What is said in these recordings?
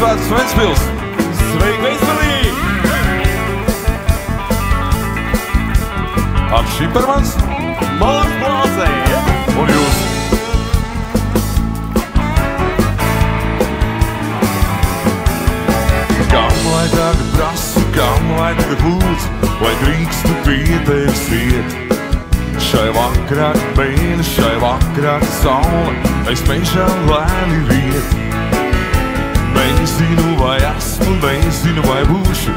Svēts Ventspils! Sveiki, Ventspilī! Ar Šipermans Mārs Blāzē! un jūs! Kam lai tagad prasu, kam lai tagad lūdzu, vai drīkstu pie tevis iet? Šai vakarā mēne, šai vakarā saule, es mežā lēni riet. Nezinu, vai esmu, nezinu, vai būšu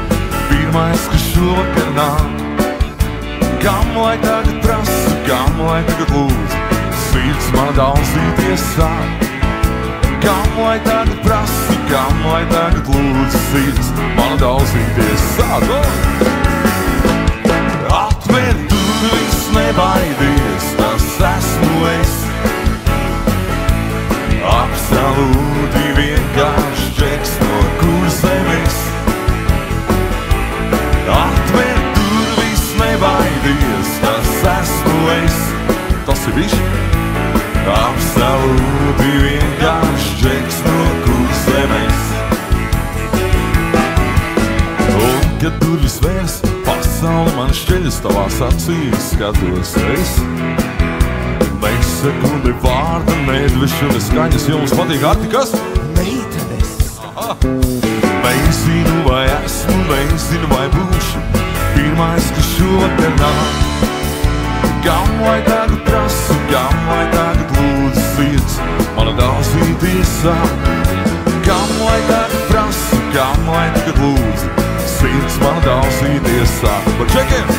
pirmais, kas šovakar nāk. Kam lai tagad prasu, kam lai tagad lūdzu, sirds man dalzīties sāk. Kam lai tagad prasu, kam lai tagad lūdzu, sirds man dalzīties sāk. Atver durvis, nebaidies, tas esmu es. Absolūti vienkārši čeks, no kur zemes. Atver durvis, nebaidies, tas esmu es. Tas ir viņš. Absolūti vienkārši čeks, no kur zemes. Un, kad durvis vērs, pasauli man šķeļas tavās acīs, skatos es. Nesaku ne vārda, nedvešu, ne skaņas, jums patīk artikas? Meitenes! Nezinu, vai esmu, nezinu, vai būšu Pirmais, kas šovakar nāk. Kam lai tagad prasu, kam lai tagad lūdzu sirds Mana dalzīties sāk Kam lai tagad prasu, kam lai tagad lūdzu Sirds mana dalzīties sāk Par čekiem!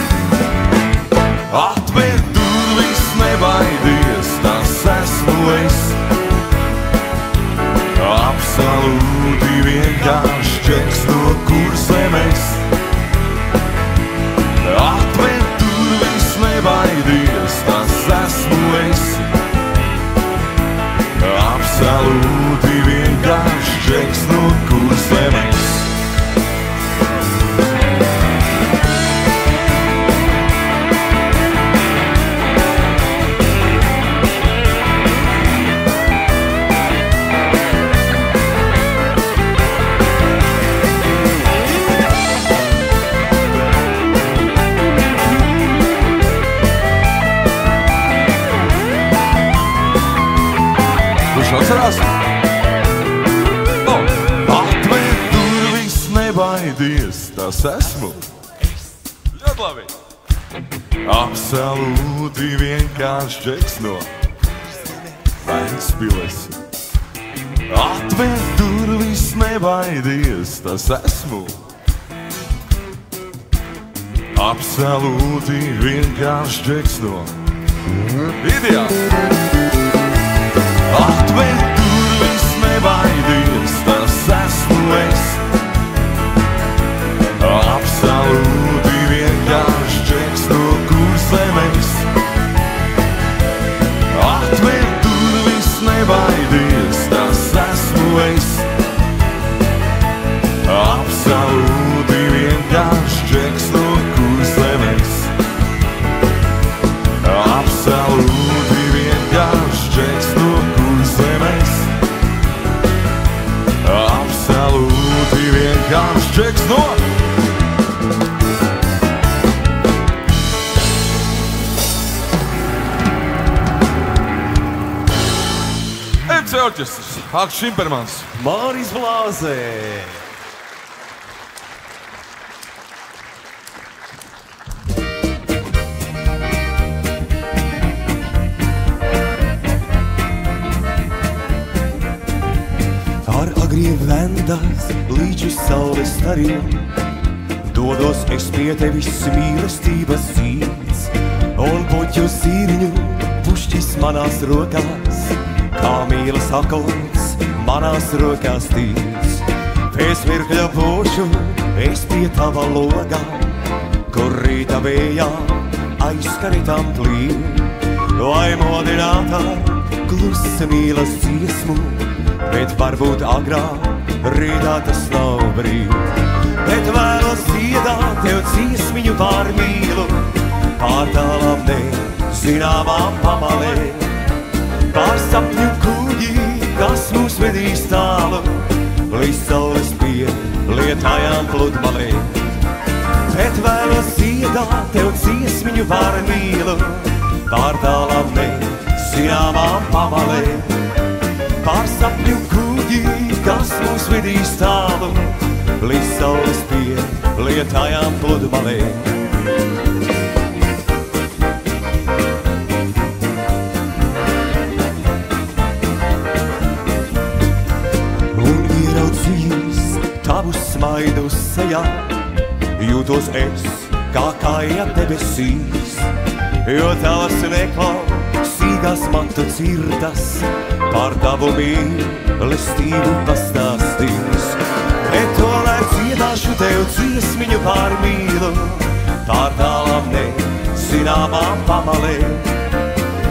Atver durvis, nebaidies, tas esmu es vienkārši čeks, no kur zemes. Atver durvis, nebaidies, tas esmu. Ļoti labi. Absolūti vienkārši čeks no Ventspiles. Atver durvis, nebaidies, tas esmu. Absolūti vienkārši čeks no Ideāli! Atver orķestris, Haks Šimpermans. Māris Blāzē! Ar agriem vendas līdz saules stariem Dodos es pie tevis mīlestības zīmes Un puķu sīriņu pušķis manās rokās Kā mīlas akords manās rokās tīrs. Pēc mirkļa būšu es pie tava logā Kur rīta vējā aizskaritām plīn. Vai modinātā klusa mīlas dziesmu Bet varbūt agrāk rītā tas nav brīv Bet vēlos dziedāt tev dziesmiņu par mīlu Pār tālām ne zināmām pamalēm Pār sapņu kuģi, kas mūs vedīs tālu līdz saules pie lietājām pludmalē. Bet vēlos dziedāt tev dziesmiņu par mīlu, pār tālām ne zināmām pamalēm. Pār sapņu kuģi, kas mūs vidīs tālu, līdz saules pie lietājām pludmalē. Smaidu sejā, jūtos es kā kāja debesīs, jo tavas neklausīgās matu cirtas par tavu mīlestību pastāstīs. Bet to lai dziedāšu tev dziesmiņu par mīlu, pār tālām ne zināmām pamalēm,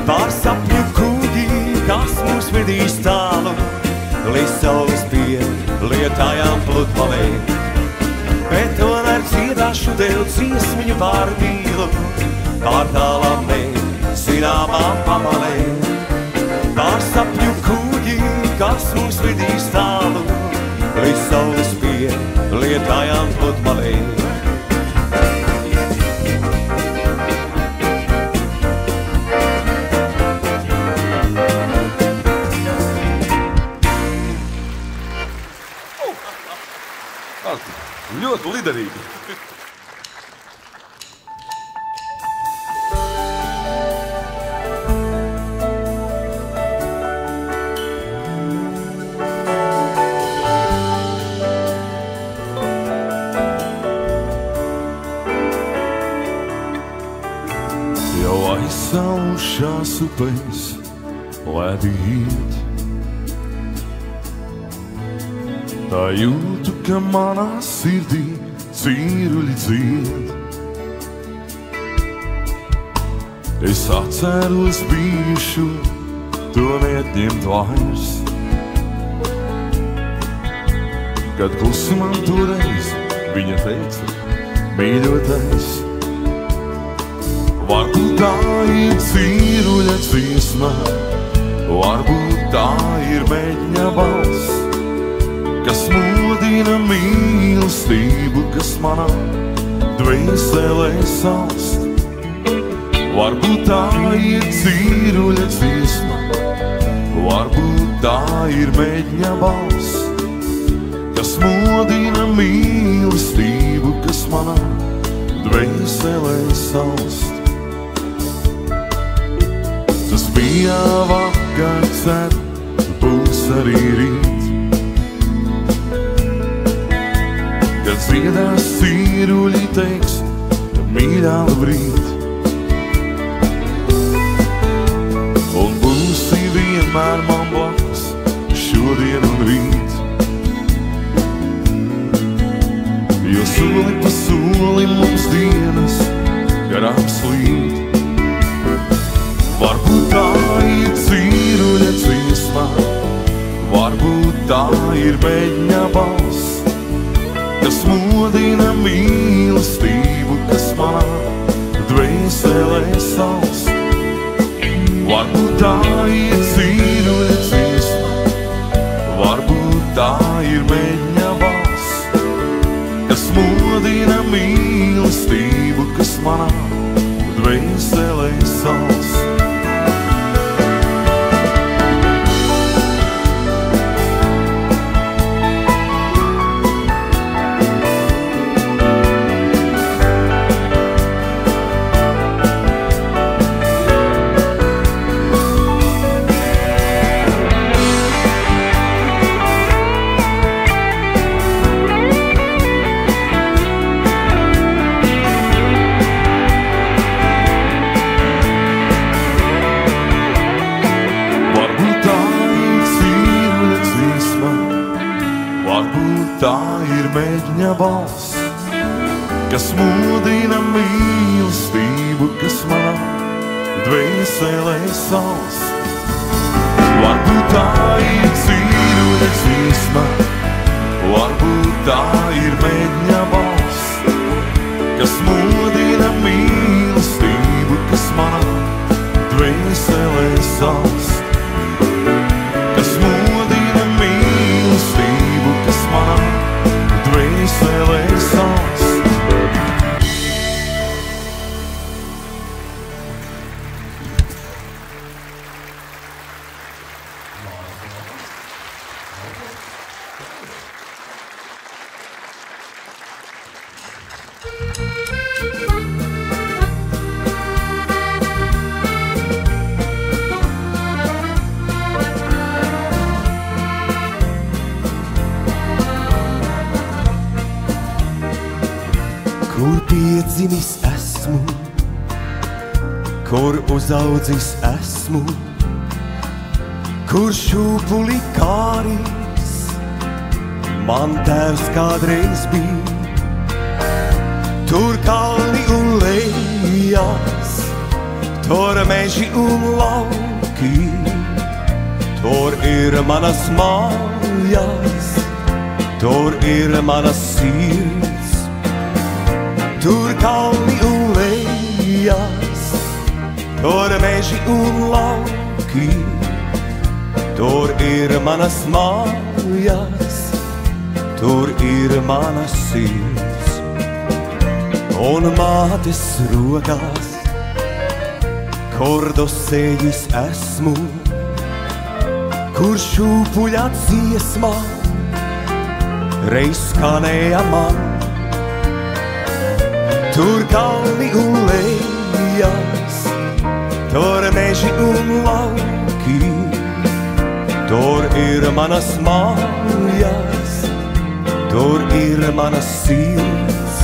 pār sapņu kuģi, kas mūs vedīs tālu, līdz saules pie lietājām pludmalē. Bet tomēr dziedāšu tev dziesmiņu par mīlu, pār tālām ne zināmām pamalēm. Pār sapņu kuģi, kas mūs vedīs tālu, līdz saules pie lietājām pludmalē. Ļoti liderīgi. Jau aizsaušās upes, lēti iet. Tā jūtu, ka manā sirdī cīruļi dzied. Es atceros bijušu, to neatņemt vairs. Kad klusumā toreiz viņa teica, mīļotais, varbūt tā ir cīruļa dziesma, varbūt tā ir mēģņa balss kas modina mīlestību, kas manā dvēselē salst. Varbūt tā ir cīruļa dziesma, varbūt tā ir mēģņa balss, kas modina mīlestību, kas manā dvēselē salst. Tas bija vakar, cer, būs arī rīt. Kad dziedās cīruļi teiks, mīļā brīd. Un būsi vienmēr man blakus, šodien un rīt. Jo soli pa solim mums dienas garām slīd. Varbūt tā ir cīruļa dziesma, varbūt tā ir mēģņa balss kas modina mīlestību, kas manā dvēselē salst. Varbūt tā ir cīruļa dziesma, varbūt tā ir meņa balss, kas modina mīlestību, kas manā dvēselē salst. Uzaudzis esmu, kur dosējis esmu, kur šūpuļā dziesmā, reiz skanēja man. Tur kalni un lejas, tur meži un lauki, tur ir manas mājas, tur ir manas sirds.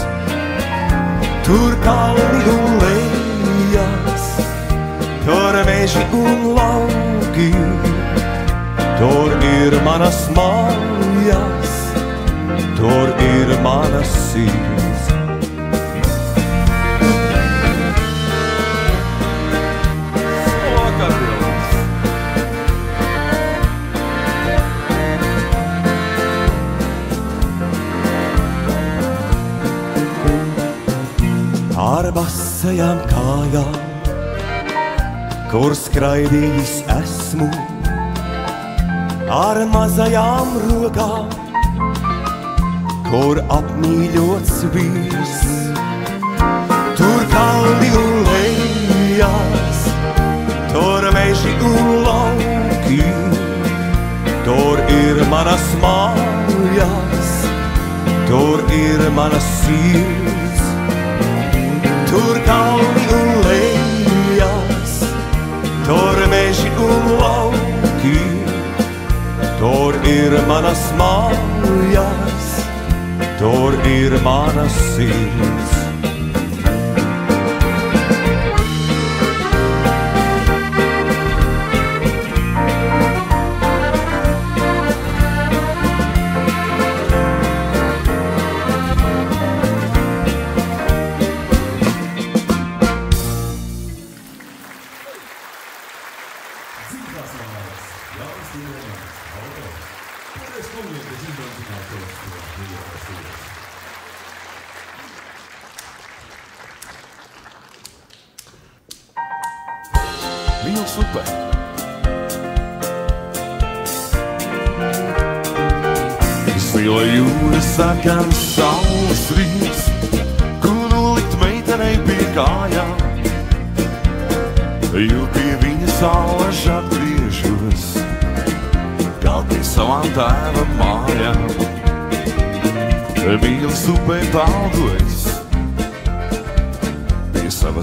Tur kalni un lejas, meži un lauki, tur ir manas mājas, tur ir manas sirds. Ar vasajām kājām, kur skraidījis esmu, ar mazajām rokām, kur apmīļots vīrs. Tur kalni un lejas, tur meži un lauki, tur ir manas mājas, tur ir manas sirds. Tur kalni un lejas, tur meži un lauki, tur ir manas mājas, tur ir manas sirds.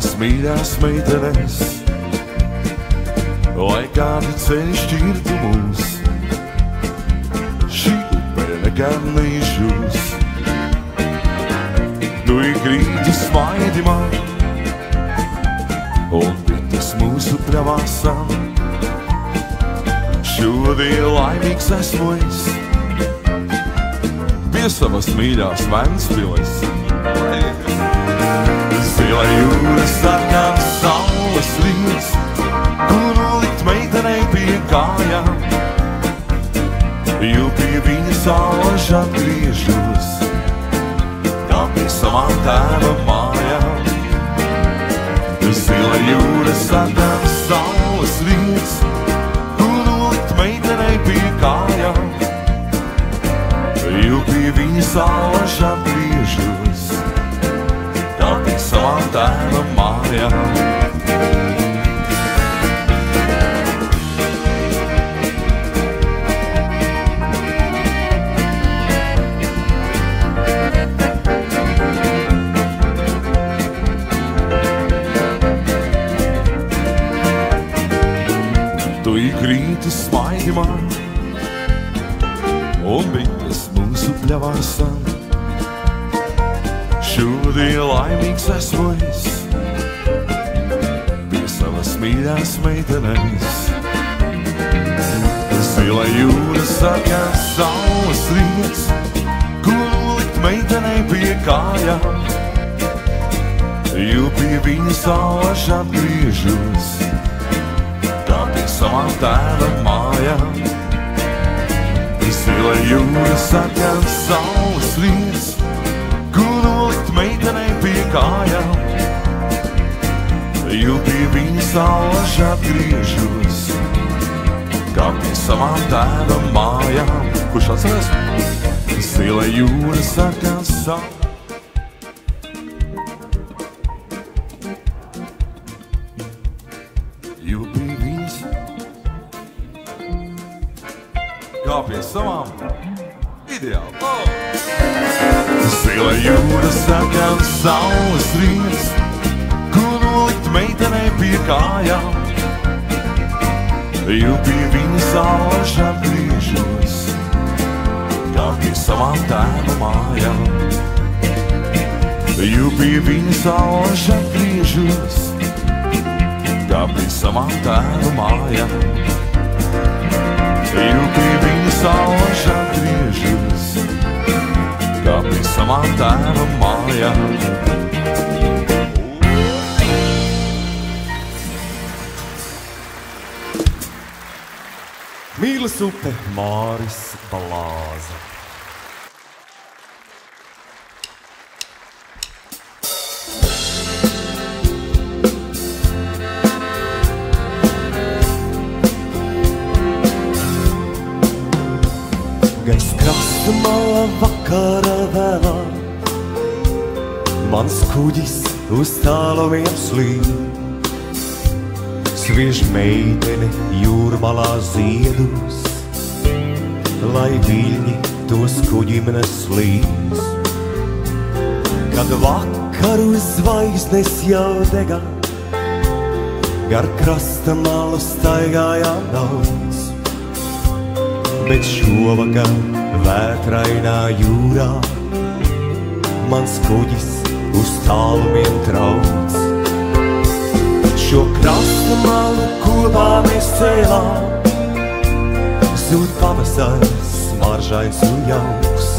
Savas mīļās meitenes lai kādi ceļi šķirtu mūs. Šī upe nekad neizžūs. Nu ir grīdi smaidi man, un bites mūsu pravāsam. Šodien laimīgs esmu es, pie savas mīļās Ventspiles. Zila jūra sarkana saules rīts, kuru likt meitenei pie kājām. Jo pie viņa saules atgriežos, kā pie savām tēva mājām. Zila jūra sarkana saules rīts, kuru likt meitenei pie kājām. Jo pie viņa saules atgriežos, tēva mājā. Tu ik rītu smaidi man, un viņas mūsu pļavā sāk. Šodien laimīgs esmu es pie savas mīļās meitenes. Zila jūra sarkās saules riets, ko likt meitenei pie kājām. Jo pie viņas salaž atgriežos, kā pie savām tēva mājām. Zila jūra sarkās saules riets, kājām. Jo pie viņas salaž atgriežos, kā pie savām tēva mājām. Kurš atceras? Zila jūra sarkās saules. Sarkās saules rīts, ko nolikt meitenei pie kājām. Jo pie viņas salaž atgriežos, kā pie savām tēva mājām. Jo pie viņas salaž atgriežos, kā pie savām tēva mājām. Jo pie viņas salaž atgriežos, kā pie savām tēva mājām. Mīlas upe Māris Balāza. Gaisa krasta malā vakara vēlā Mans kuģis uz tālumiem slīd Sviež meitene jūrmalā ziedus Lai viļņi tos kuģim neslīd Kad vakaru zvaigznes jau degā Gar krasta malu staigājām daudz. Bet šovakar vētrainā jūrā Mans kuģis uz tālumiem trauc. Šo krasta malu kopā mēs cēlām. Zūd pavasars, maržains un jauks.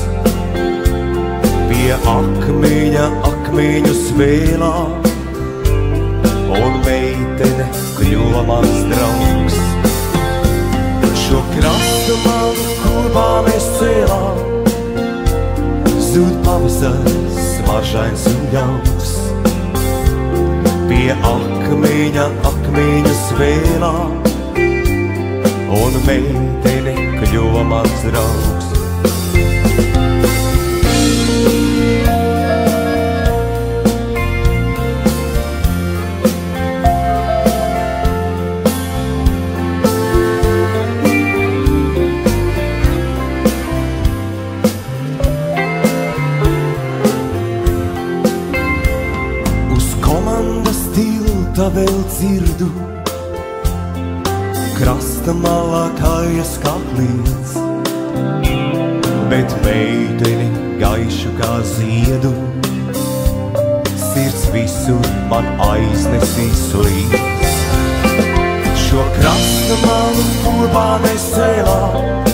Pie akmeņa akmeņu svēlā Un meitene kļuva mans draugs. Šo krasta malu kopā mēs cēlām. Zūd pavasars, maržains un jauks. Pie akmeņa, akmeņa svēlā Un meitene kļuva mans draugs vēl dzirdu. Krasta malā kājas kaklīts Bet meiteni gaišu kā ziedu. Sirds visur man aiznesīs līdz. Šo krasta malu mēs cēlām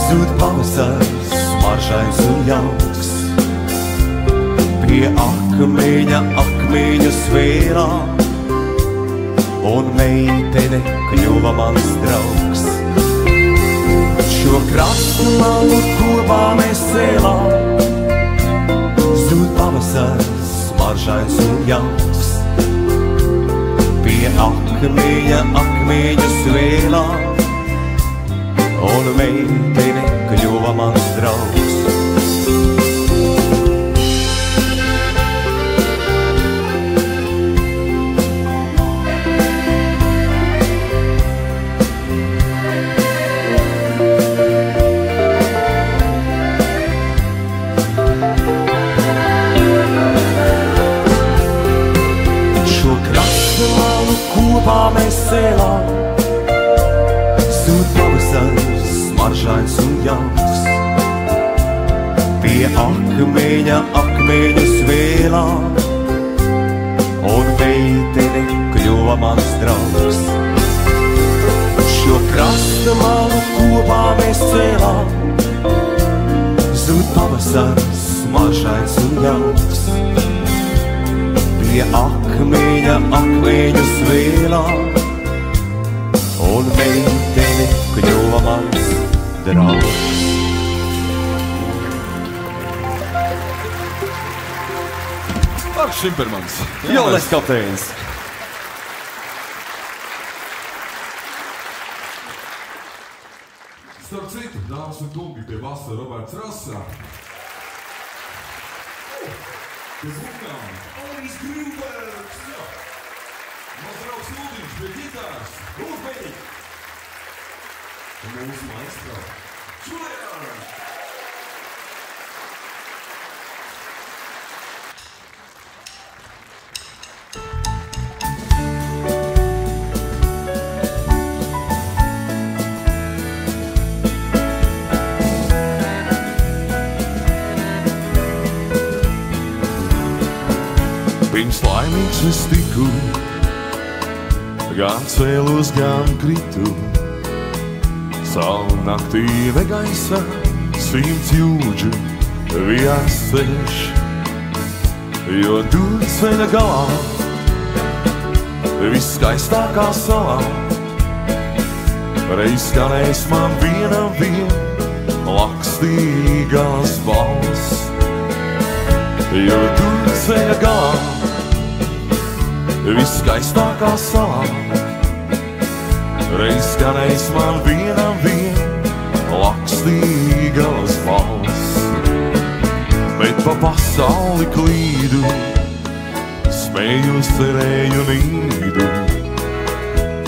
Zūd pavasars, maržais un jauks. Pie akmeņa, akmeņa svēlā Un meitene kļuva mans draugs. Šo krastu malu kopā mēs cēlām Zūd pavasars, maržais un jauks. Pie akmeņa, akmeņa svēlā. Un meitene kļuva mans draugs maržains un draugs. Pie akmeņa akmeņus vēlā, un meitene kļuva mans draugs. Šo krasta malu kopā mēs cēlām, zūd pavasars, mažais un jauks. Pie akmeņa akmeņus vēlā, un meitene kļuva mans draugs. Marks Šimpermans. Jāles kapteinis. Starp citu, dāmas un kungi, pie vasa Roberts Rasā. Pie zvukām. Alis Grīnbergs. Jā. Mans draugs Lūdiņš pie ģitāras. Lūdbeļi. Un mūsu maestro. Julian. Viņš laimīgs es tiku, gan cēlos, gan kritu. Savu naktī negaisa, simts jūdžu vijās ceļš, jo tur ceļa galā viskaistākā salā. Reiz skanējis man vienam vien lakstīgās balss, jo tur ceļa galā viskaistākā salā. Reiz skanējis man vienam vien lakstīgās valsts, bet pa pasauli klīdu, smējos cerēju nīdu.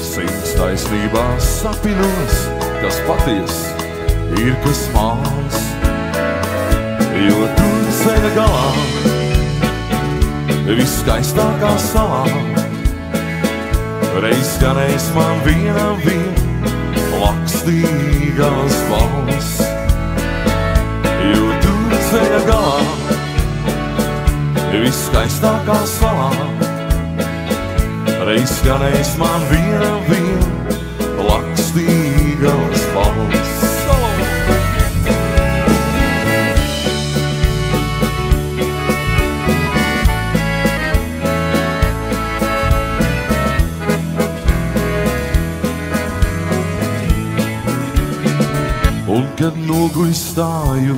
Simts taisnībās sapinos, kas paties ir kas māls, jo tur ceļa galā viskaistākā salā. Reiz skanējis man vienam vien lakstīgās balss, jo tu ceļa galā viskaistākā salā. Reiz skanējis man vienam vien kad noguļ stāju,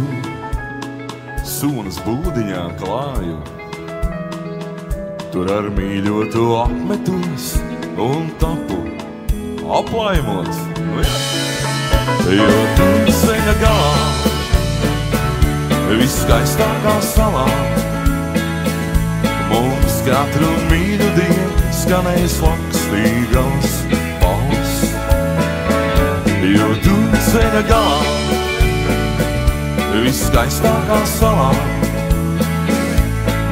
sunas būdiņā klāju, tur ar mīļoto apmetos un tapu aplaimots. Nu. Jo tur ceļa galā, viskaistākā salā, mums katru mīļu dienu skanēs lakstīgās balss. Jo tu ceļa galā, viskaistākā salā,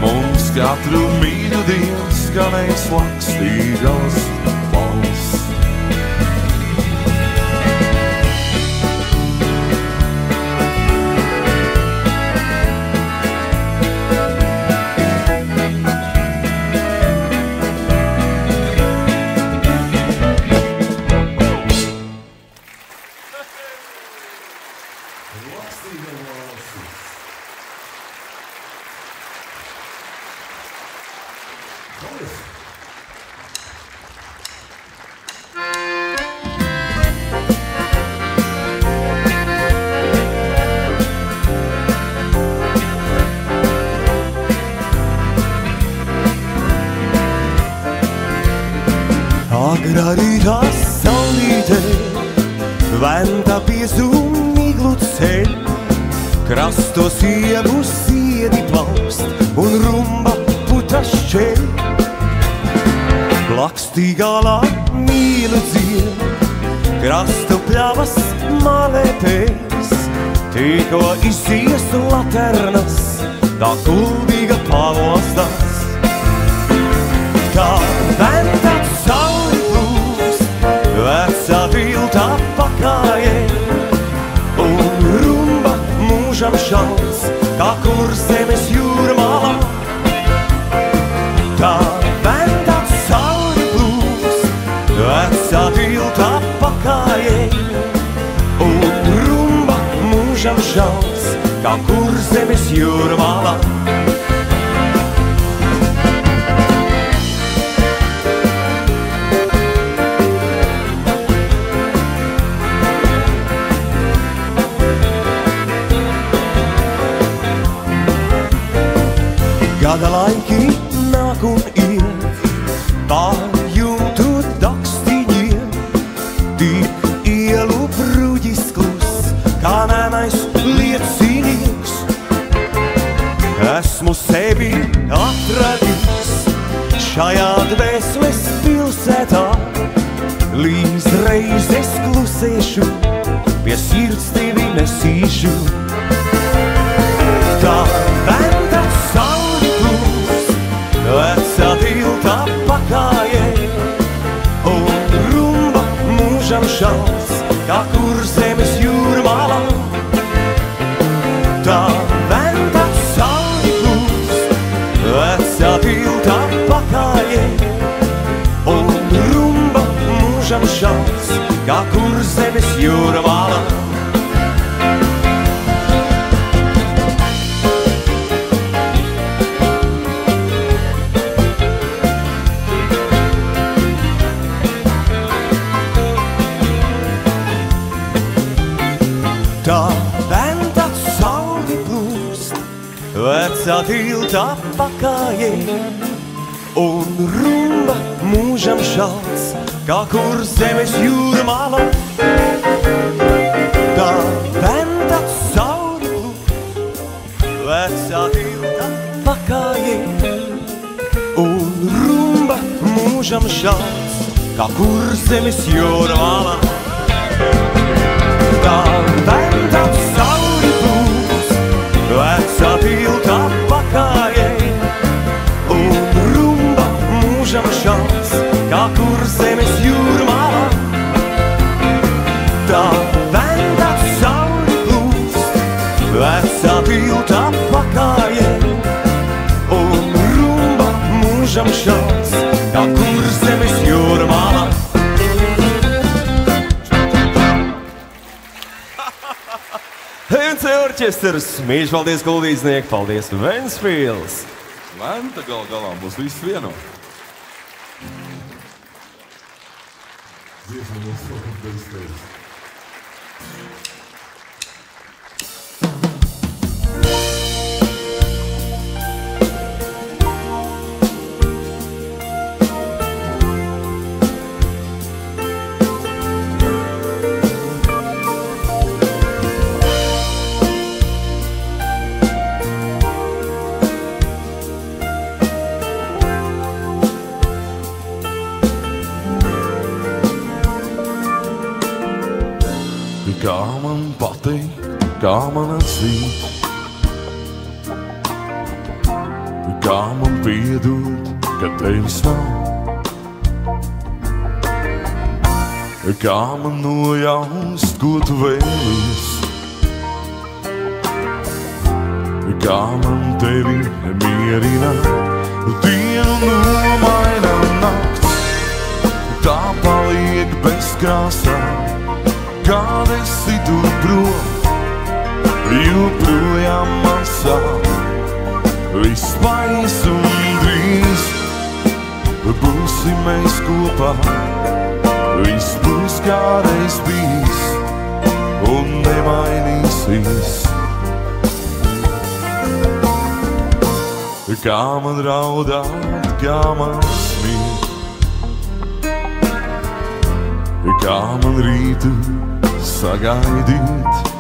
mums katru mīļu dienu skanēs lakstīgās šals, kā kur zemes jūrmālā. Tā venta sauli plūst, vecā tiltā pakājē, un rumba mūžam šalts, kā kur zemes jūrmāla. Tā venta sauli plūst, vecā tiltā pakājē, un rumba mūžam šalts, kā kur zemes jūrmāla. Tā venta sauli plūs, vecā tiltā kā kur zemes jūrmālā. Tā venta sauli plūs, vecā tiltā pakājē, un rumba mūžam šals, kā kur zemes jūrmālā. NC orķestrs, mīļš, paldies, Kuldīdznieki, paldies, Vensfīls. Lenta gal galā būs viss vieno. Kā Viss paies un drīz būsim mēs kopā. Viss būs kā reiz bijis un nemainīsies. Kā man raudāt, kā man smīt, kā man rītu sagaidīt.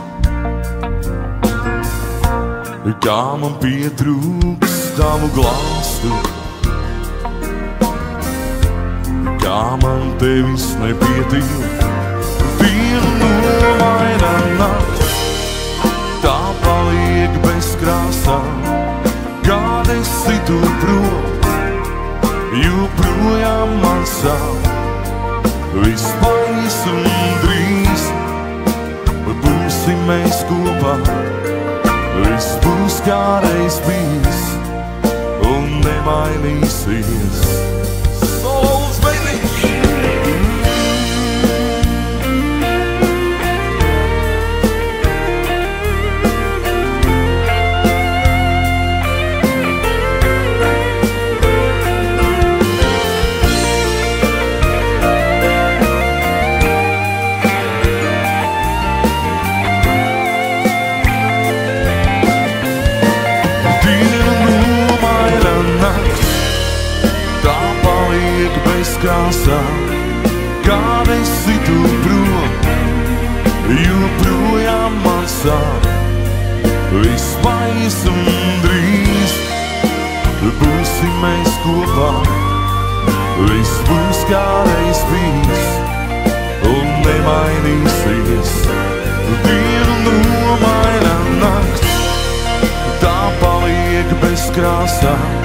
Kā man pietrūks tavu glāstu, kā man tevis nepietiek. Dienu nomaina nakts, tā paliek bez krāsām, kad esi tur prom, joprojām man sāp. Viss pais un drīz būsim mēs kopā. Viss būs kā reiz bijis un nemainīsies. Krāsām, kāda esi tu prom, joprojām man sāp. Viss paies un drīz būsim mēs kopā, viss būs kā reiz bijis un nemainīsies. Dienu nomaina nakts tā paliek bez krāsām,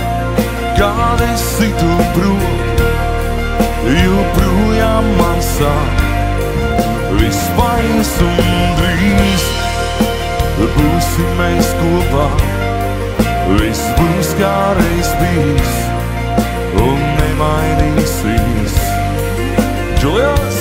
kāda esi tu prom, joprojām man sāp. Viss paies un drīz būsim mēs kopā, viss būs kā reiz bijis un nemainīsies. Julius!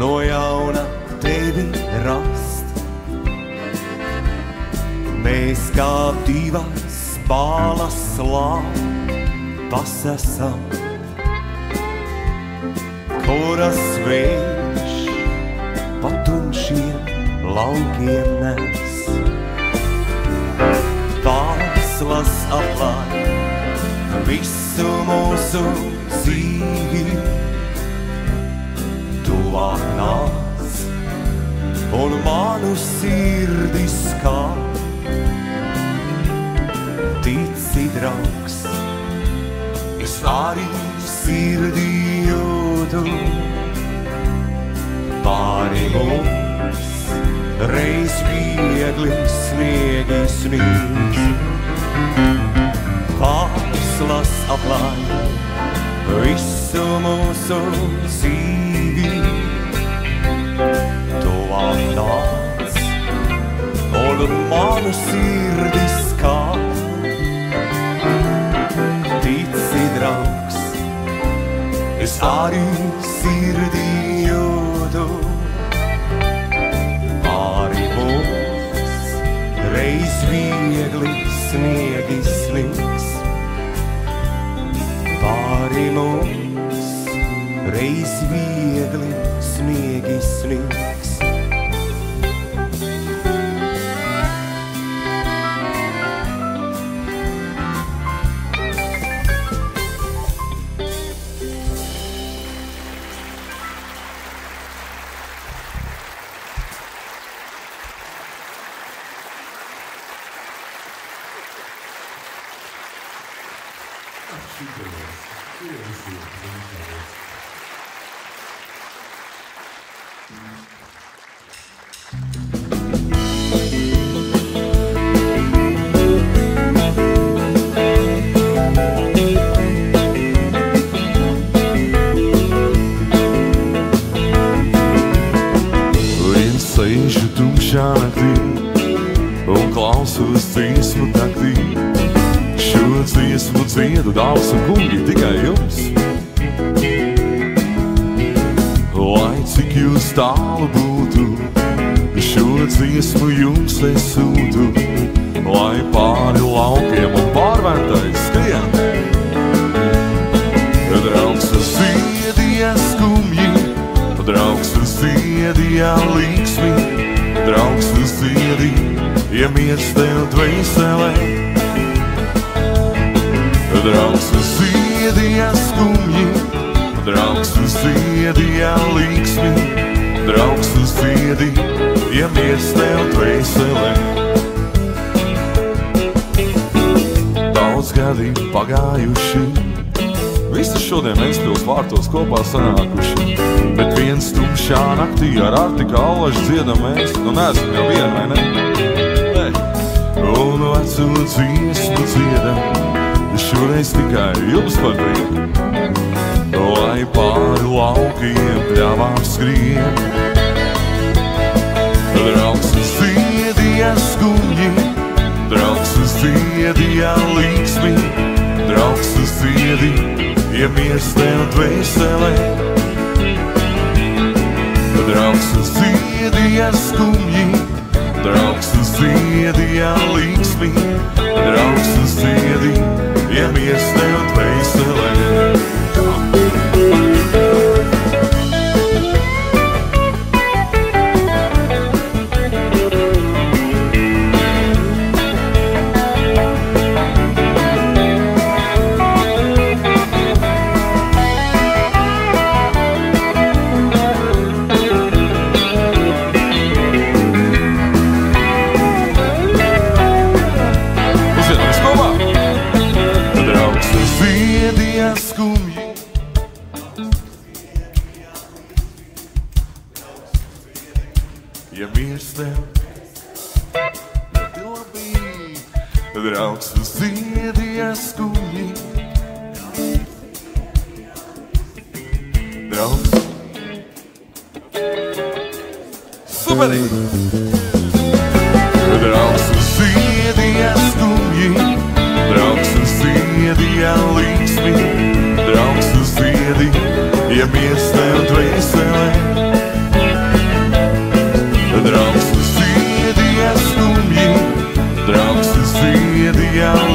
No jauna tevi rast. Mēs kā divas balas lāpas esam, kuras vējš pa tumšiem laukiem nes. Pārslas aplāj visu mūsu dzīvi. Nāc un manu sirdi skāp. Tici, draugs, es arī sirdī jūtu pāri mums. Reiz viegli sniegi smīgs, pārslas atklāja visu mūsu dzīvi. Tuvāk nāc, un manu sirdi skāt. Tici, draugs, es arī sirdī jūtu. Pāri mums reiz viegli sniegi slings. Pāri mums reiz viegli sniegi slings. Jums es sūtu. Lai pāri laukiem un pārvērtais skrien. Draugs ziedīja skumji, draugs ziedīja līksmi, draugs ziedīja miers tev dvēselē. Draugs ziedīja skumji, draugs ziedīja līksmi, draugs ziedīja miers tev dvēselē. Daudz gadi pagājuši, visi šodien Ventspils vārtos kopā sanākuši, bet viens tumšā naktī ar Artika allaži dziedam mēs, nu neesam jau vien, vai ne? Nē. Un veco dziesmu dziedam, šoreiz tikai jums par prieku, lai pāri laukiem pļāvām skrien. Draugs ziedīja skumji, draugs ziedīja līksmi, draugs ziedīja miers tev dvēselē. Draugs ziedīja skumji, draugs ziedīja līksmi, draugs ziedīja miers tev dvēselē.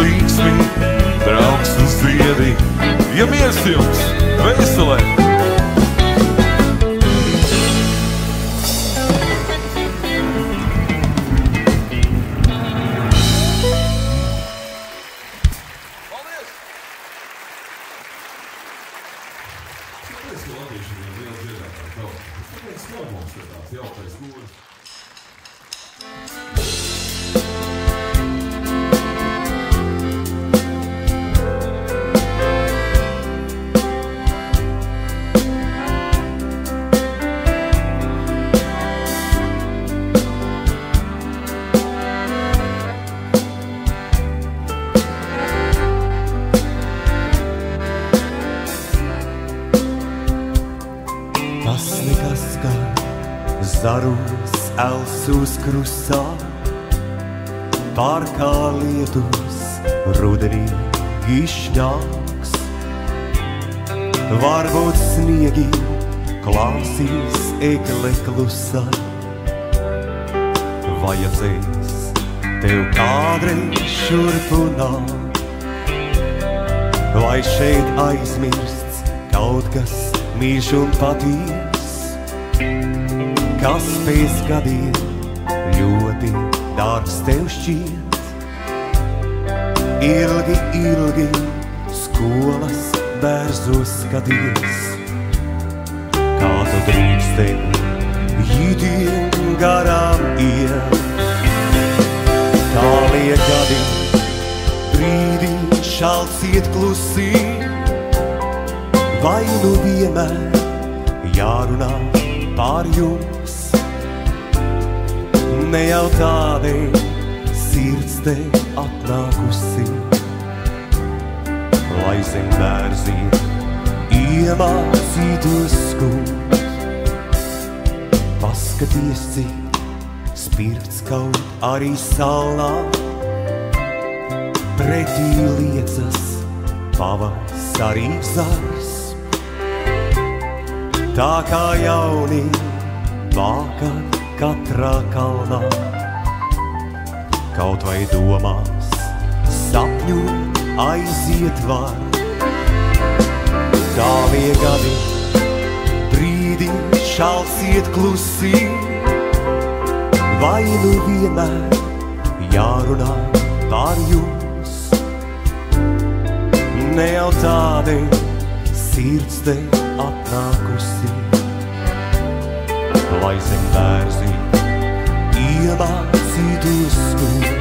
Līksmi, draugs ziedīja miers jums dvēselē. Mīļš un paties, kas pēc gadiem ļoti dārgs tev šķiet? Ilgi, ilgi skolas bērzos skaties, kā tu drīkstēji jīdiem garām iet. Tālie gadi brīdī šalts iet klusī, vai nu vienmēr jārunā pār jums. Ne jau tādēļ sirds te atnākusi, lai zem bērziem iemācītos skūt. Paskaties, cik spirts kaut arī salnā, pretī liecas pavasarī zars. Tā kā jauni vakar katrā kalnā, kaut vai domās, sapņu aiziet var. Tālie gadi, brīdi šāls iet klusī, vai nu vienmēr jārunā par jums. Ne jau tādēļ sirds te atnākusi, lai zem bērzi iemācītos skūt.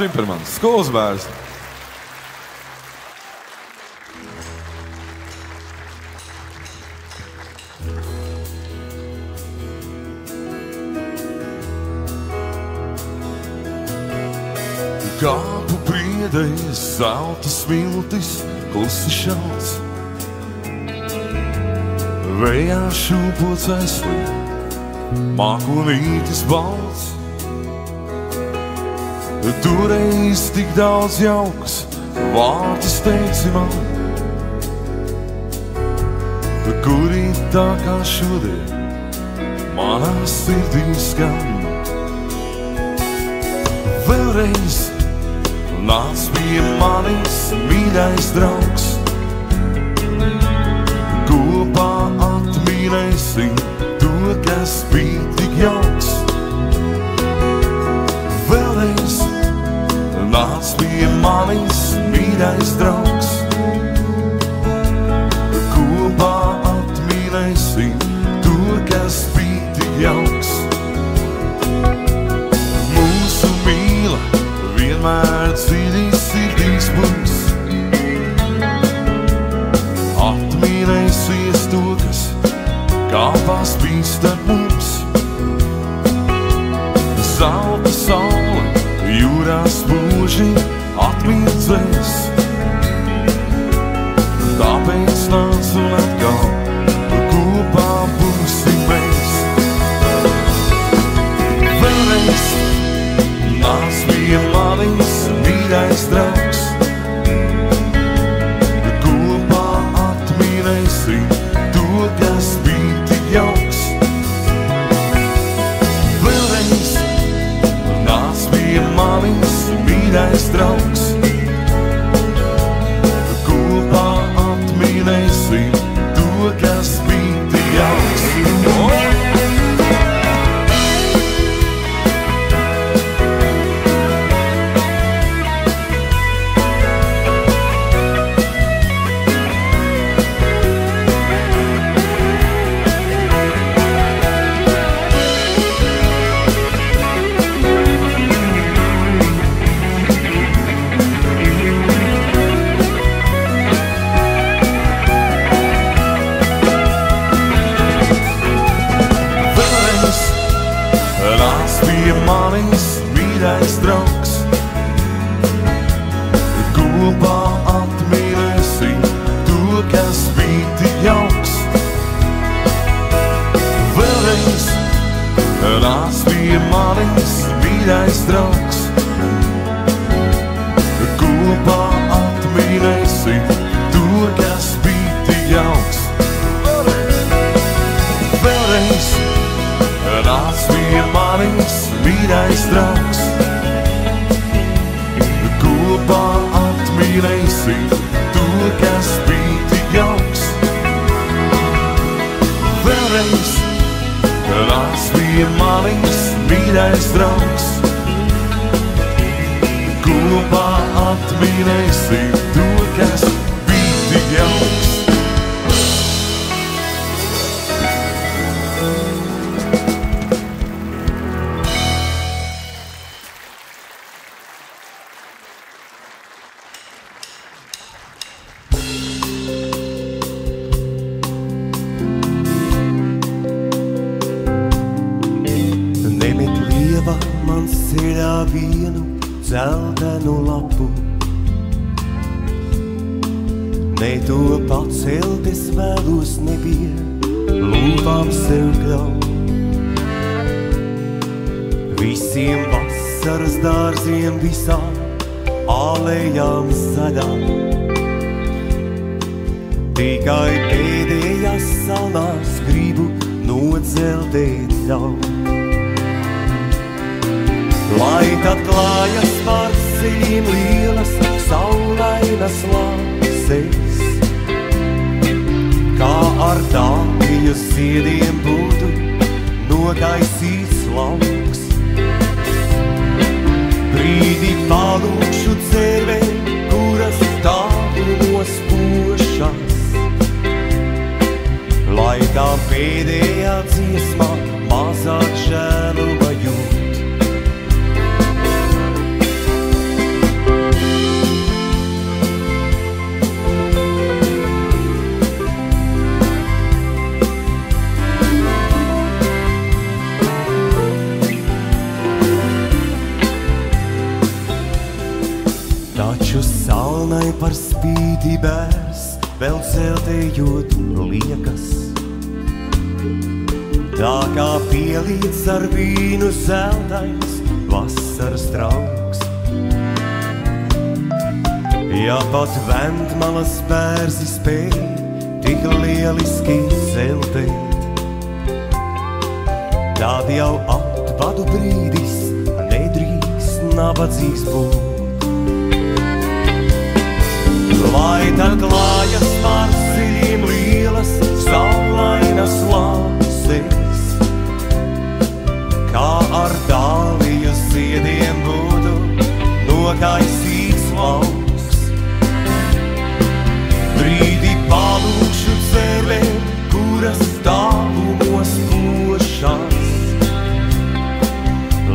Šimpermans, skolas bērns. Kāpu priedējas, zelta smiltis, klusi šāds. Vējā šūpots aizslī, mākonītis balts. Toreiz tik daudz jaukas vārtus teici man, kuri tā kā šodien manā sirdī skan. Vēlreiz nāc pie manis mīļais draugs, kopā atmīlēsim to, kas bija tik jauks. Nāc pie manis mīļais draugs,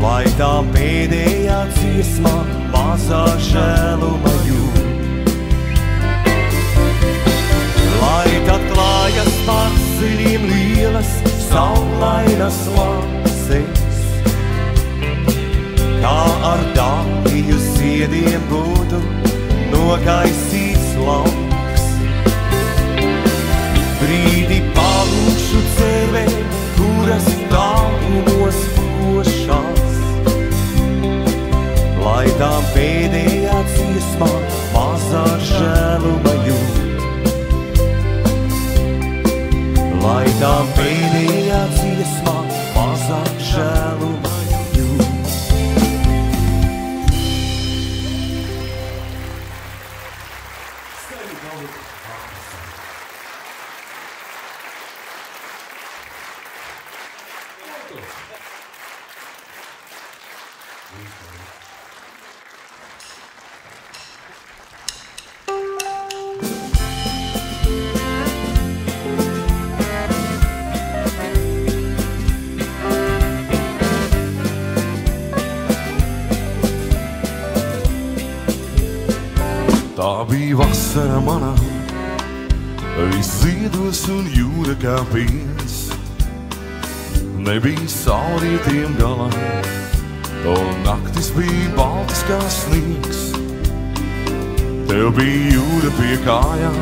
Vai tā pēdējā dziesma mazā žēluma jūt? Lai tad klājas padziļiem lielas saulainas lases, kā ar dāviju ziediem būtu nogaisīts lauks. Brīdi palūkšu cervēm, kuras tālumos pošās, lai tā pēdējā dziesmā mazā žēluma jūt. Lai tā pēdējā dziesmā mazā žēluma kāpēc nebija saulrietiem galā, un naktis bija baltas kā sniegs. Tev bija jūra pie kājām,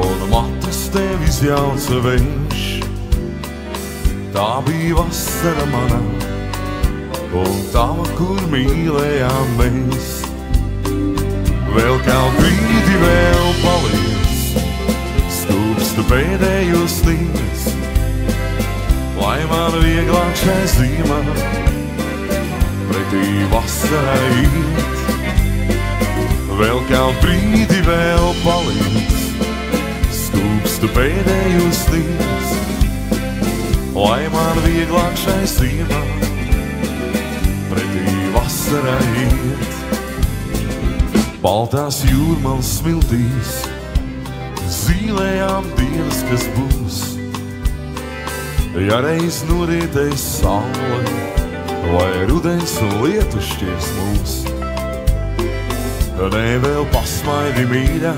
un matas tev izjauca vējš. Tā bija vasara manā, un tava, kur mīlējām mēs. Vēl kā brīdi vēl stūpstu pēdējos sniegs, lai man vieglāk šai zīmē pretī vasarai iet. Vēl kā brīdi vēl paliec, stūpstu pēdējos sniegs, lai man vieglāk šai zīmē pretī vasarai iet. Baltās jūrmālas smiltīs, zīlējām dienas, kas būs. Ja reiz norietēs saule, vai rudens un lietu šķirs mūs. Nē, vēl pasmaidi mīļā,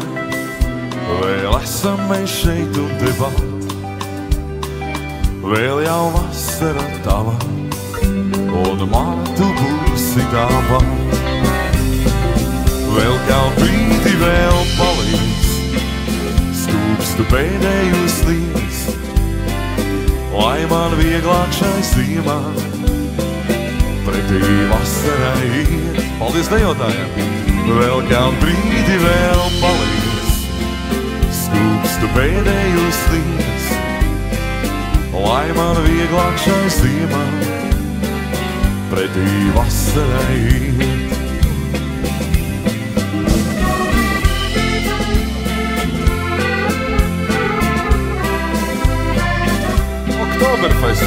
vēl esam mēs šeit un tepat. Vēl jau vasara tava, un mana tu būsi tāpat. Vēl kā brīdi vēl paliec, stūpstu pēdējos sliedz, lai man vieglāk šai zīmā pretī vasarai iet. Paldies dejotājiem! Vēl kā brīdi vēl paliec, stūpstu pēdējos sliedz, lai man vieglāk šai zīmā pretī vasarai iet. Oktoberfest.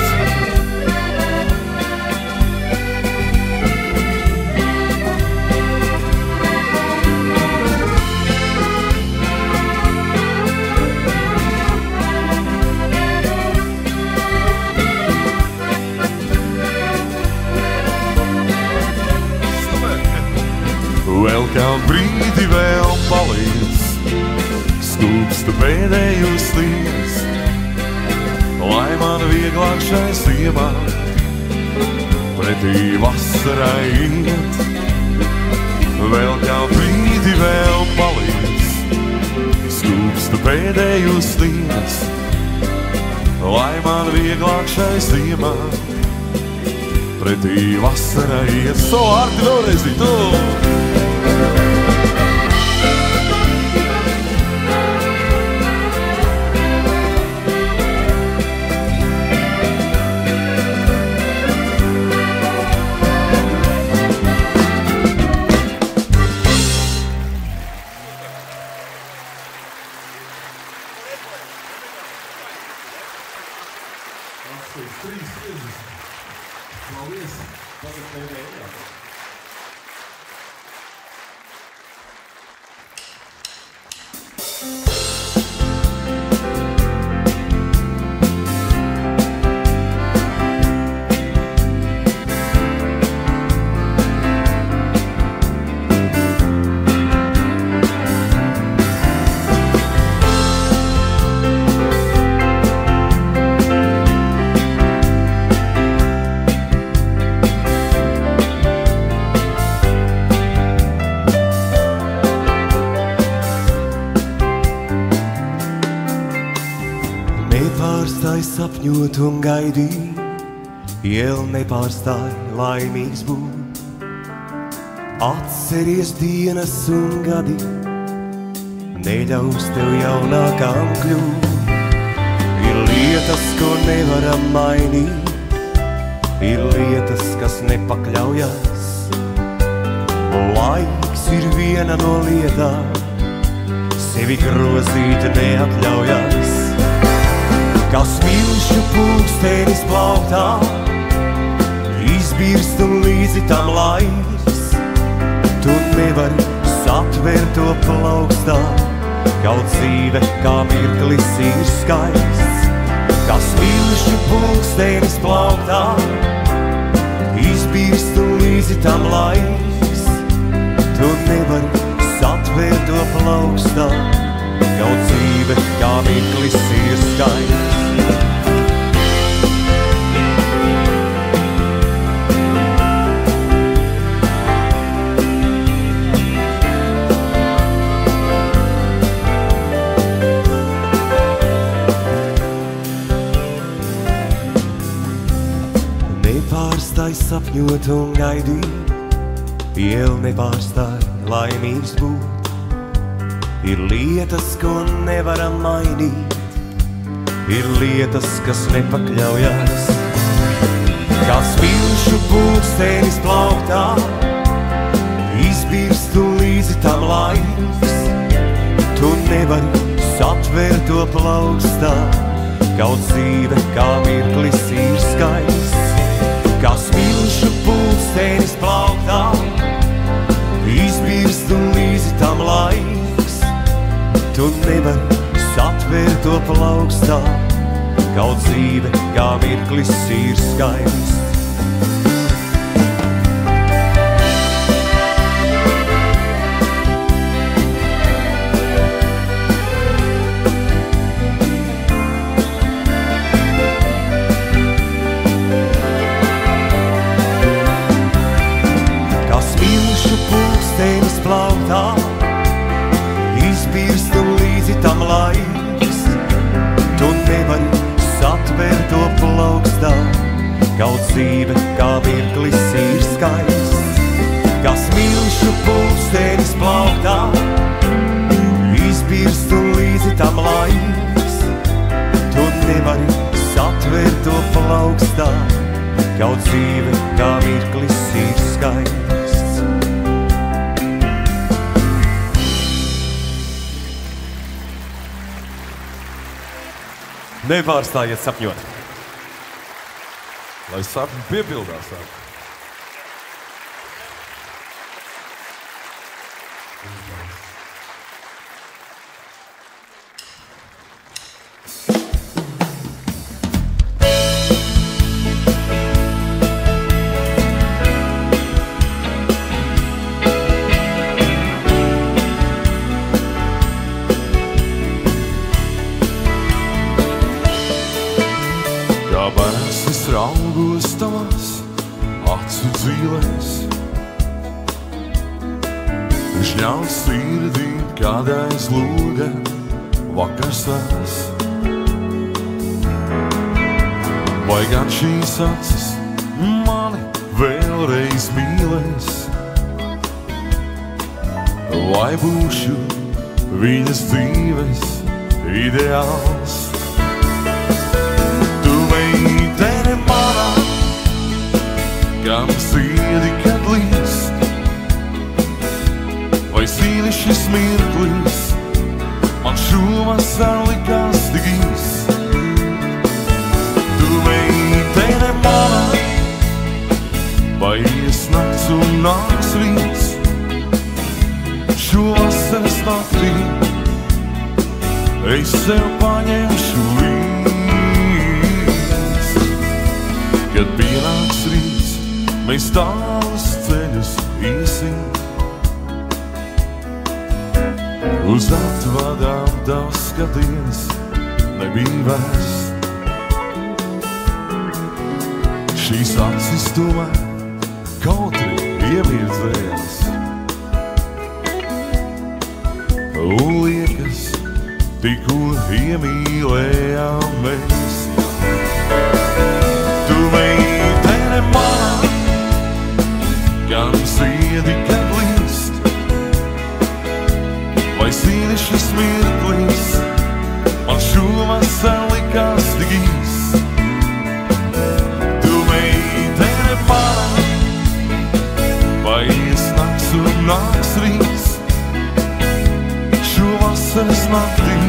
Vēl kā brīdi vēl paliec, stūpstu pēdējos sliedz, lai man vieglāk šai ziemā pretī vasarai iet. Vēl kā brīdi vēl paliec, stūpstu pēdējos sliedz, lai man vieglāk šai ziemā pretī vasarai iet. So, Arti, vēlreiz, tu! Sapņot un gaidīt, iel nepārstāj laimīgs būt. Atceries dienas un gadi, neļaus tev jaunākām kļūt. Ir lietas, ko nevaram mainīt, ir lietas, kas nepakļaujas. Laiks ir viena no lietām, sevi grozīt neatļaujas. Kā smilšu pulkstenis plauktā, izbirst un līdzi tam laiks. Tu nevari satvert to plaukstā, kaut dzīve kā mirklis ir skaists. Kā smilšu pulkstenis plauktā, izbirst un līdzi tam laiks. Tu nevari satvert to plaukstā, kaut dzīve kā mirklis ir skaists. Nepārstāj sapņot un gaidīt, jau nepārstāj laimīgs būt. Ir lietas, ko nevaram mainīt, ir lietas, kas nepakļaujas. Kā smilšu pulkstenis plauktā, izbirst un līdzi tam laiks. Tu nevari satvērt to plaukstā, kaut dzīve kā mirklis ir skaists. Kā smilšu pulkstenis plauktā, izbirst un līdzi tam laiks. Tu nevari satvērt to plaukstā, kaut dzīve kā mirklis ir skaists. Nepārstājiet sapņot. Lai sapņi piepildās. sāk. Kautri iemirdzējās. Un liekas, tikko iemīlējāmies. Tu meitene manā, gan siedi, kad līst. Vai zini šis mirklis, man šovasar likās tik īs. Tu meitene manā, nāks rīts. Šovasaras naktī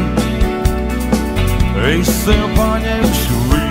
es sev paņemšu līdzi.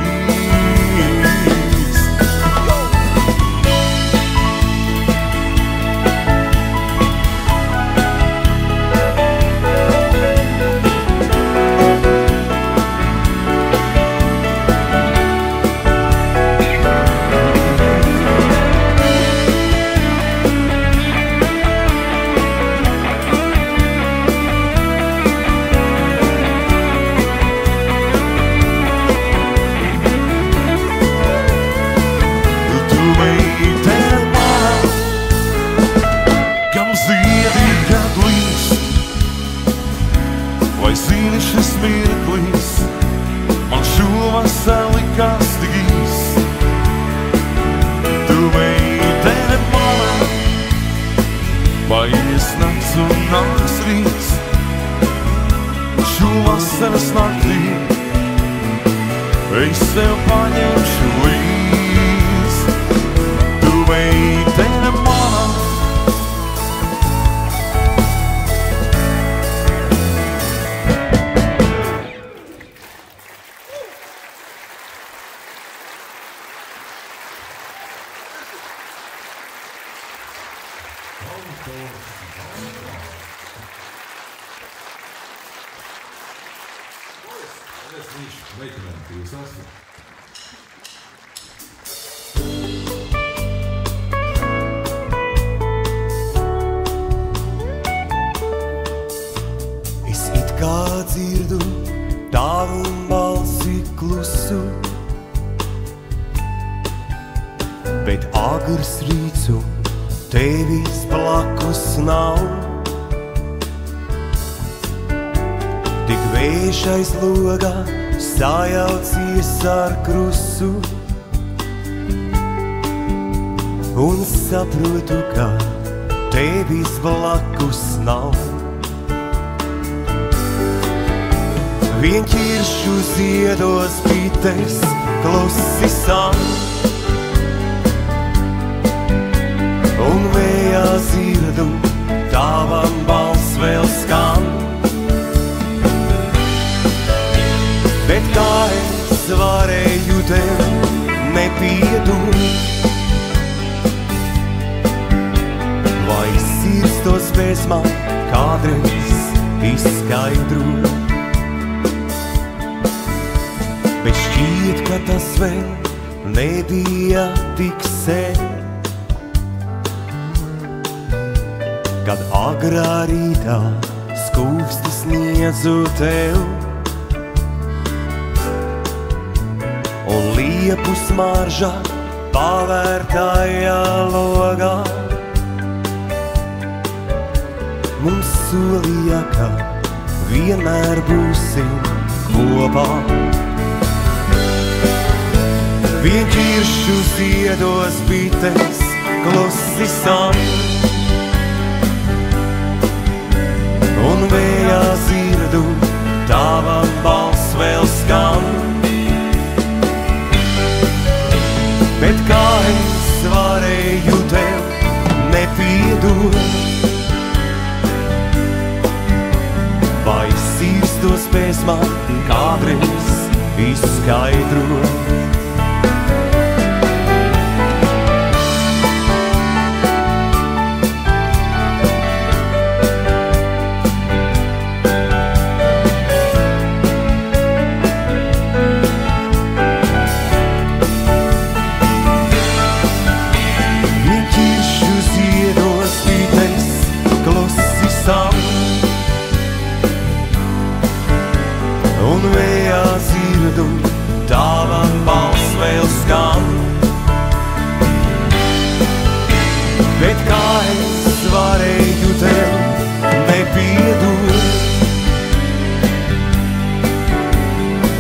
Tik vējšais logā sajaucies ar krusu, un saprotu, ka tevis blakus nav. Vienķiršu ziedos bites, klusi san. Un vējā zirdu tavam balss vēl skan. Bet kā es varēju tev nepiedot? Vai sirds to spēs man kādreiz izskaidrot? Bet šķiet, ka tas vēl nebija tik sen. Kad agrā rītā skūpsti sniedzu tev liepu smaržā pavērtājā logā. Mums solīja, ka vienmēr būsim kopā. Vienķiršu ziedos bites, klusi san. Un vējā zirdu tava balss vēl skan. Bet kā es varēju tev nepiedot? Vai sirds to spēs man kādreiz izskaidrot?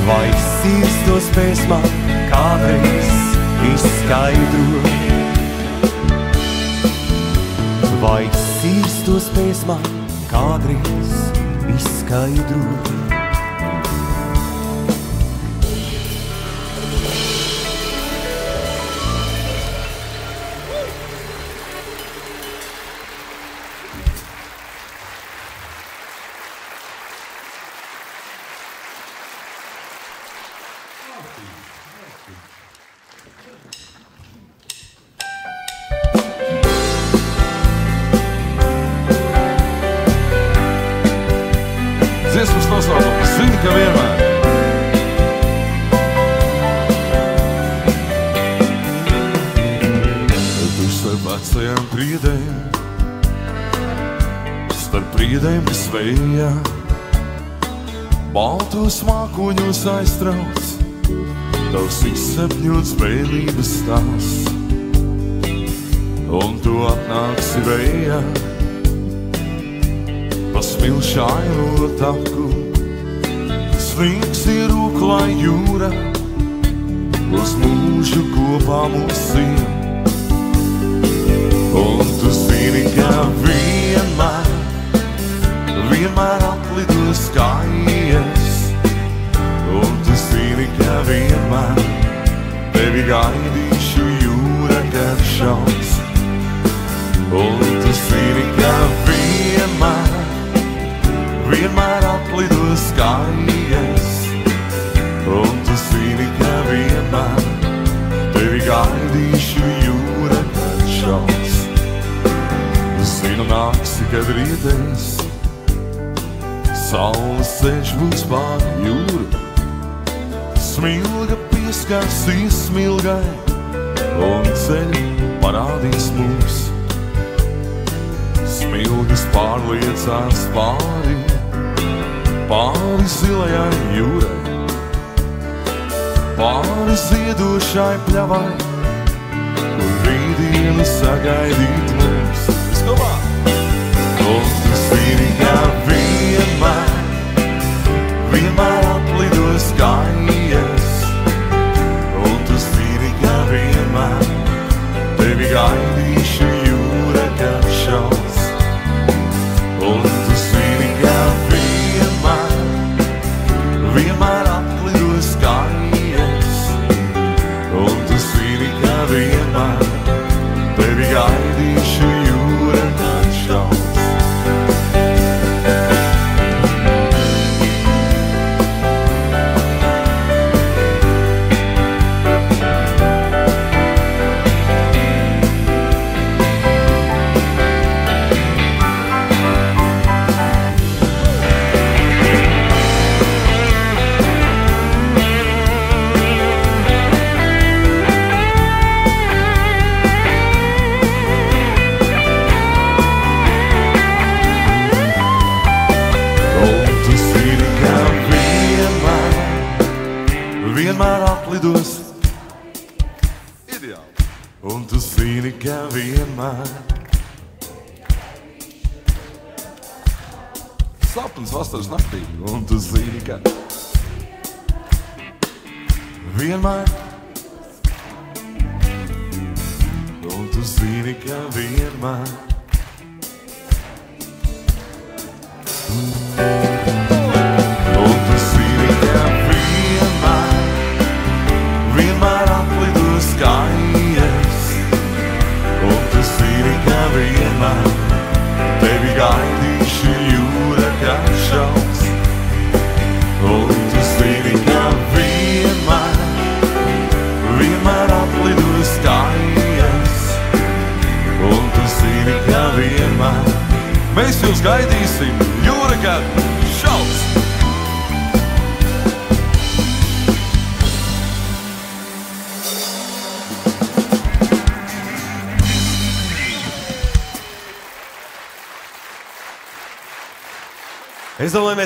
Vai sirds spēs man kādreiz izskaidrot? Vai sirds spēs man kādreiz izskaidrot?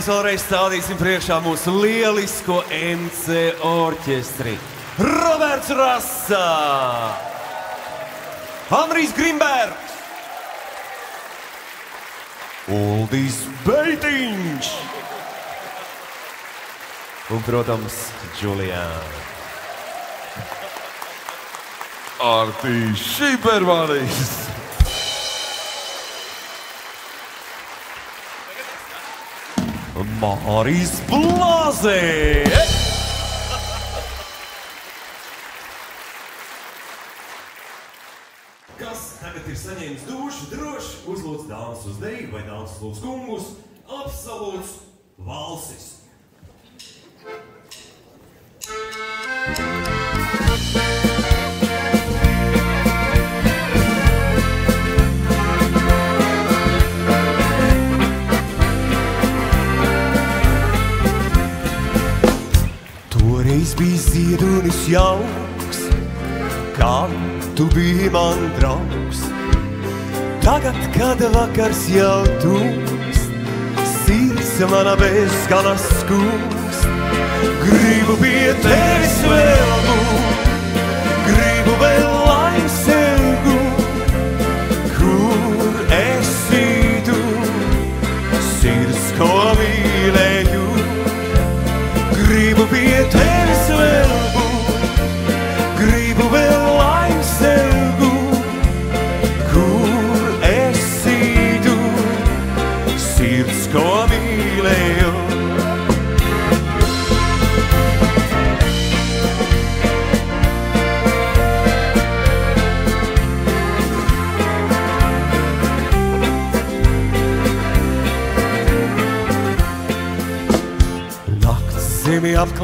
mēs vēlreiz stādīsim priekšā mūsu lielisko MC orķestri. Roberts Rasa, Andrijs Grimbergs, Uldis Beitiņš un, protams, Džulijāns. Artiņš Šipermanis! Māris Blāzē! Kas tagad ir saņēmis dušu, droši uzlūdz dāmas uz deju vai dāmas lūdz kungus, absolūts valsis. jauks, kā tu biji man draugs. Tagad, kad vakars jau tūkst, sirds mana bezgala skūst, gribu pie tevis vēl būt, gribu vēl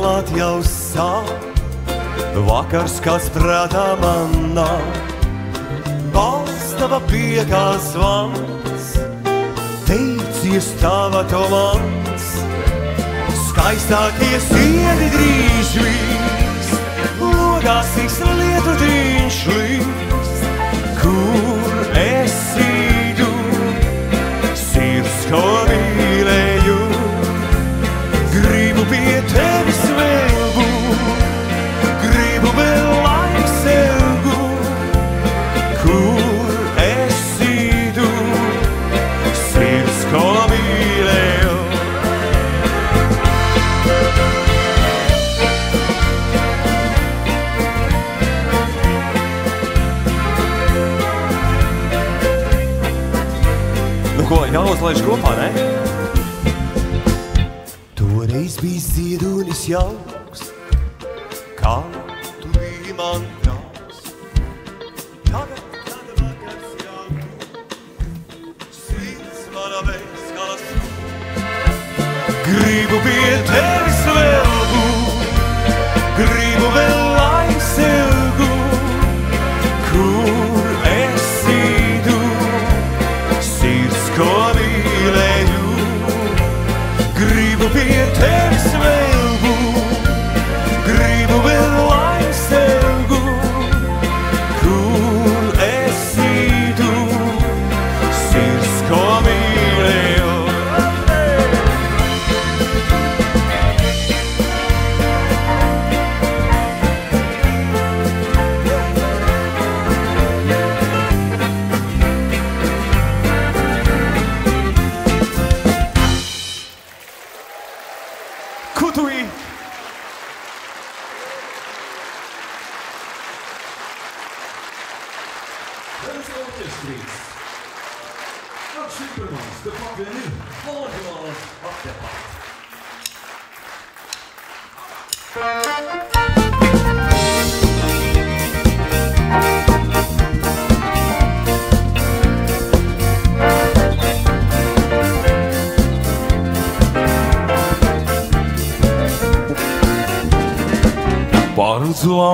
apklāt jau sāp, vakars kāds prātā man nav. Balstava piekās vans, teicies tava to mans, skaistākie siedi drīz vīs, logāsīs lietu drīz līs, kur esi tu, sirds, ko jāuzlaiž kopā, ne? Toreiz bija ziedonis jauks, kā tu biji man draugs. Tagad, kad vakars jau, sirds mana bezskalas. Gribu pie tevis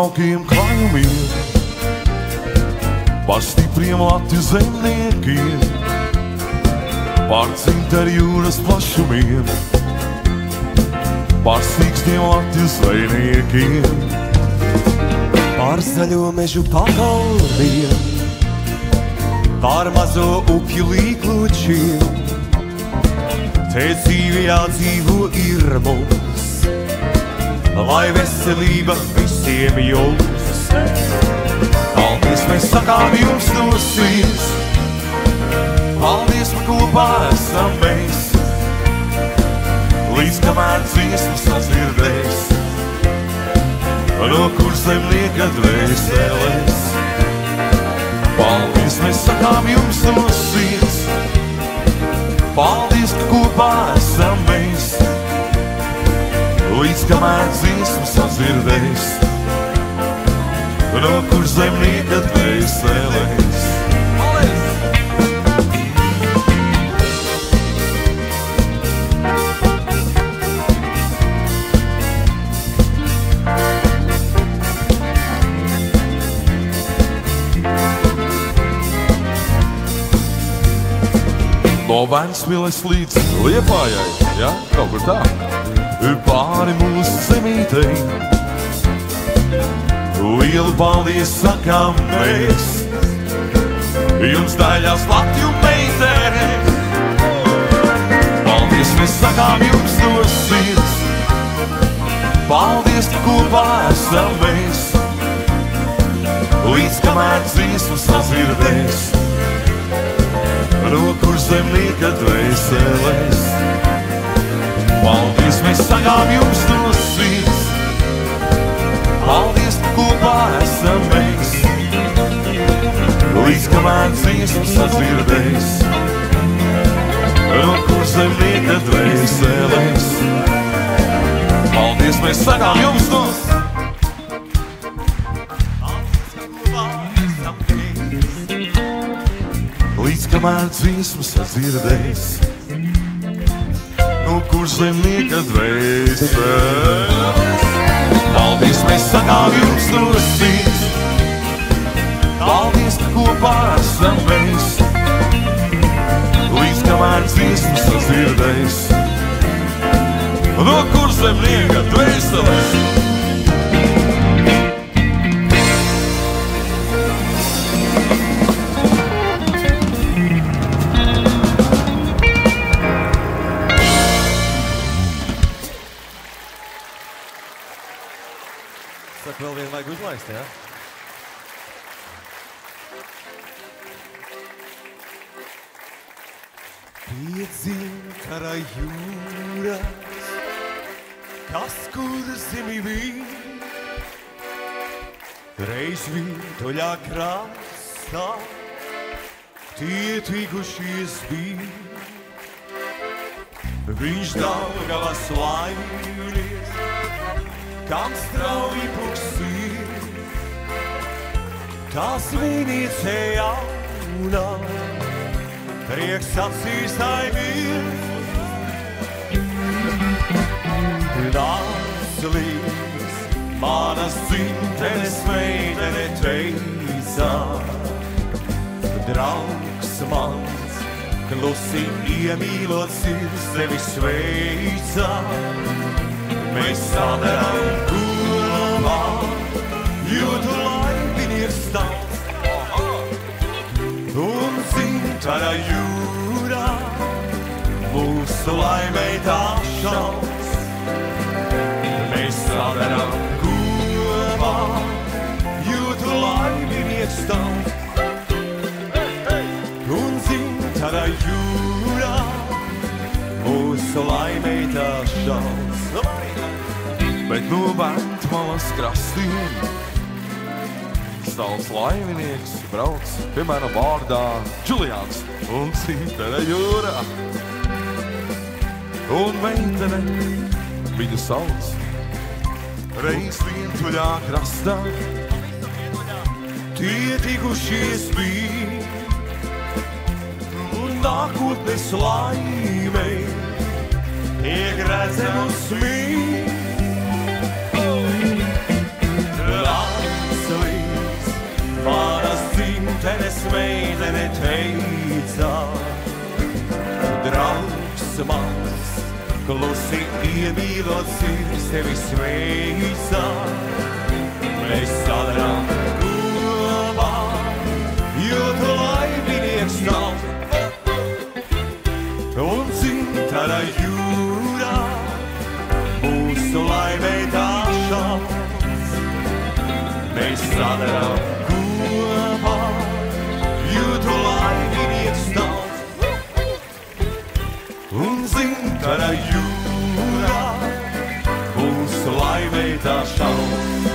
Laukiem klājumiem, par stipriem Latvijas zemniekiem, par cintaru jūras plašumiem, par sīkstiem Latvijas zvejniekiem. Pār zaļo mežu pagalbiem, pār mazo upju līklučiem. Te dzīve jādzīvo ir mums, lai veselība visiem jums. Paldies, mēs sakām jums no sirds, paldies, ka kopā esam mēs. Līdz kamēr dziesmu sadzirdēs, no kur zemnieka dvēseles. Paldies, mēs sakām jums no sirds, paldies, ka kopā esam mēs. Līdz kamēr dziesmu sadzirdēs, no kur zemnieka dvēseles. No Vēncpils līdz Liepājai, ja, kaut kur tā. Pāri mūsu zemītei. Lielu paldies sakām mēs. Jums daļās Latviju meitene. Paldies mēs sakām jums no sirds. Paldies, ka kopā esam mēs. Līdz kamēr dziesmu sadzirdēs no kur zemnieka dvēseles. Paldies, mēs sagām jums no sirds. Paldies, kopā esam mēs. Līdz kamēr dziesmu sadzirdēs. No kur zemnieka dvēseles. Paldies, mēs sagām jums no. Līdz kamēr dziesmu sadzirdēs, no kur zemnieka dvēseles. Paldies, mēs sakām jums no sirds, paldies, ka kopā esam mēs, līdz kamēr dziesmas sadzirdēs. No kur zemnieka dvēseles? Uzlaist, jā? Piedzim kara jūras, kas kur zemi bija, reiz vītoļā krāsā, tie tikušies bija. Viņš Daugavas laimīgs, kam strauji puksī, tas vienīce jaunā, prieks acīs aimīgs. Dāslīs, manas dzimtenes meitene teica, draugs mans, klusi iemīlots ir sevi sveica. Mēs sadarām kopā, stāsts. Un zintara jūrā mūsu laimei tā šaus. Mēs sadarām kopā, jūtu laimīgs stāsts. Un zintara jūrā mūsu laimei tā šaus. Bet no Bēntmalas krastiem Stāvs laiminieks brauc, piemēram, vārdā Julians un Cintara jūrā. Un meitene viņu sauc reiz vientuļā krastā. Tie tikušies bija un nākotnes laimei tiek redzams mīt. Raslīs, manas dzimtenes meitene teica, draugs mans, klusi iemīlots ir sevi sveica. Mēs sadarām kopā, jo tu laiminieks nav. Un dzintara jūrā mūsu laimei tā šāds. Mēs sadarām vakara jūra, būs laimīgā šauba.